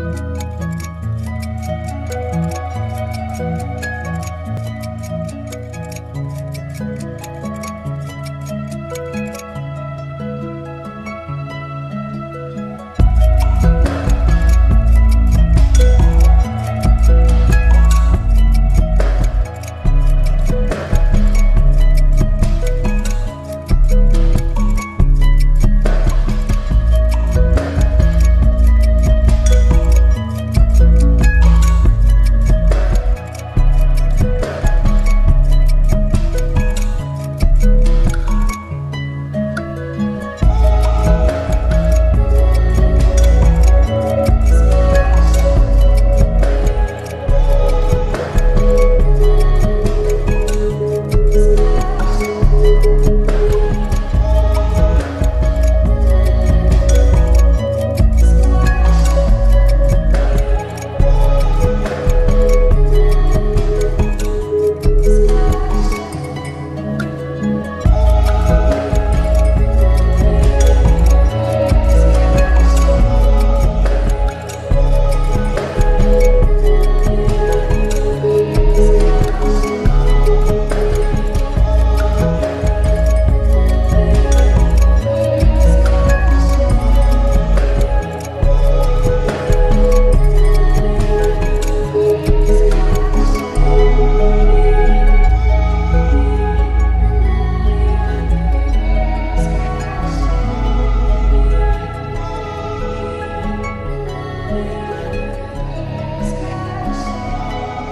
Música